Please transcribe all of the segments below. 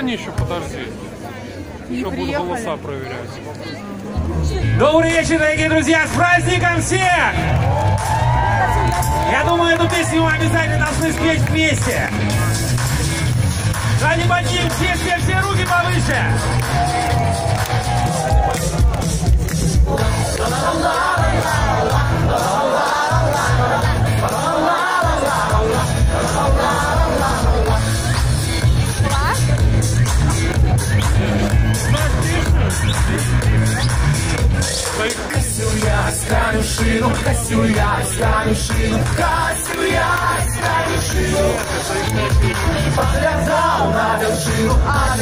Да не, еще подожди. Еще будут голоса проверять. Добрый вечер, дорогие друзья! С праздником всех! Я думаю, эту песню мы обязательно должны спеть вместе. Ради подним все,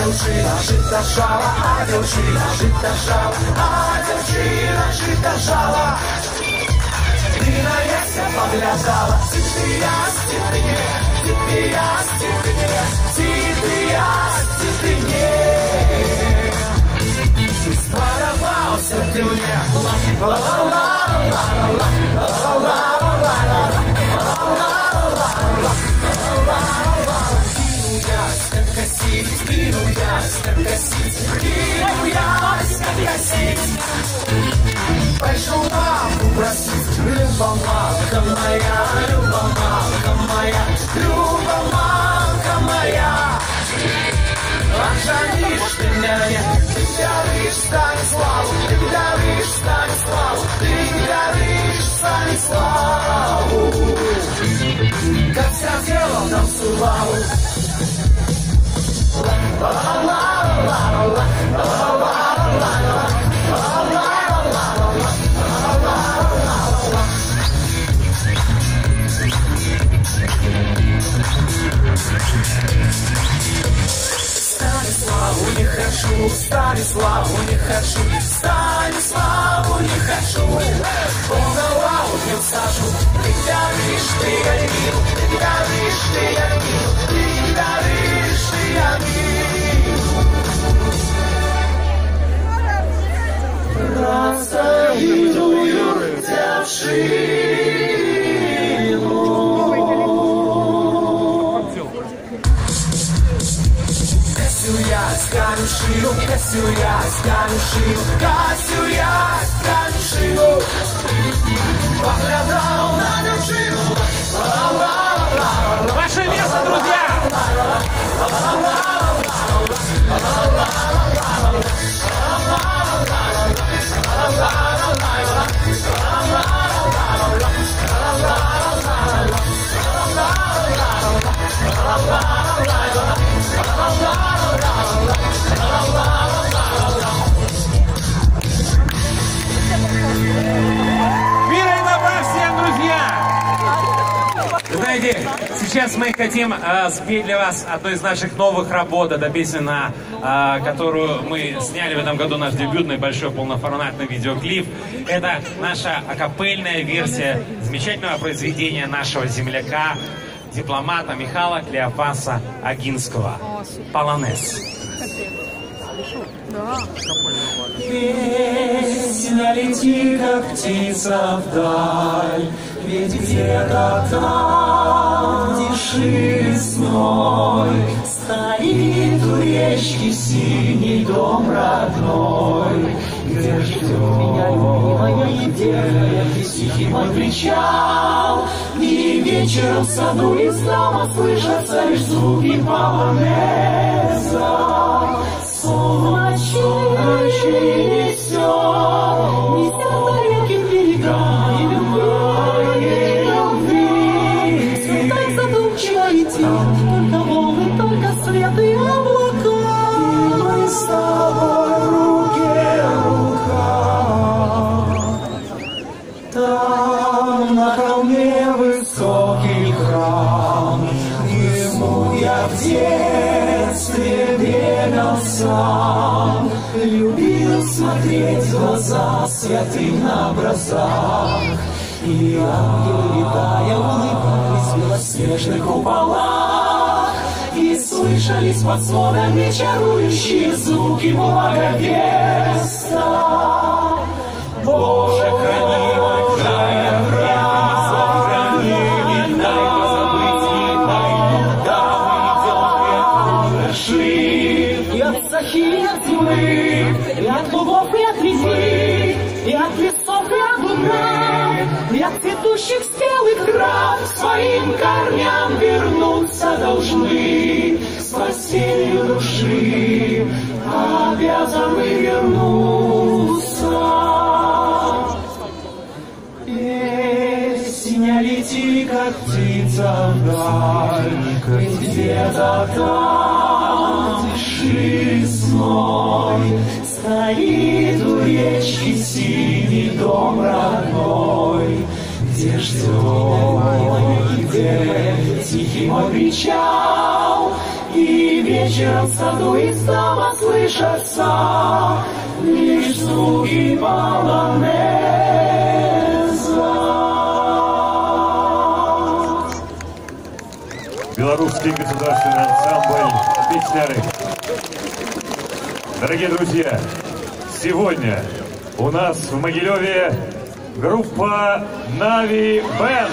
а вершина жито жало, а вершина жито жало, а вершина жито жало. Ты на яся поглядала, цветыя, цветые, цветыя, цветые, цветыя, цветые. Спаровался ты мне, косить, кину ясь, как косить. Пошел маму просить, моя, Люба, мамка моя, Люба, мамка моя. Охранишь ты меня, ты даришь Станиславу, ты даришь Станиславу. Как вся дело Станиславу не хочу, Станиславу не хочу. Полголову пью Сашу, ты горишь, ты горил, ты горишь, ты горил, ты горишь, ты горил. Расстроилую Косюясь, конюшину, косюясь, конюшину, косюясь, конюшину. Поглядал на вершину. Ваше место, друзья! Знаете, сейчас мы хотим э, спеть для вас одну из наших новых работ. Это песня, э, которую мы сняли в этом году, наш дебютный большой полноформатный видеоклип. Это наша акапельная версия замечательного произведения нашего земляка, дипломата Михала Клеопаса Агинского. Полонез. Песня лети, как птица вдаль, Ведь где-то там, в тиши лесной, Стоит у речки синий дом родной, Где ждет меня любимая Где тихий мой причал, И вечером в саду из дома Слышатся лишь звуки полонеза. Смотреть в глаза святым на образах. И ангелы, летая, улыбались в белоснежных куполах, И слышались под сводами чарующие звуки благовеста. Боже, храни мой край от врага, сохрани, от лугов и от реки, и от лесов и от луна, И от цветущих спелых трав своим корням вернуться должны. Спасению души обязаны вернуться. Песня лети, как птица вдаль, где-то там дыши сной, Стоит у речки синий дом родной, Где ждет, где тихий мой причал, И вечером в саду из дома слышатся Лишь звуки полонеза. Белорусский государственный ансамбль «Песняры». Дорогие друзья, сегодня у нас в Могилеве группа «Нави Бенд».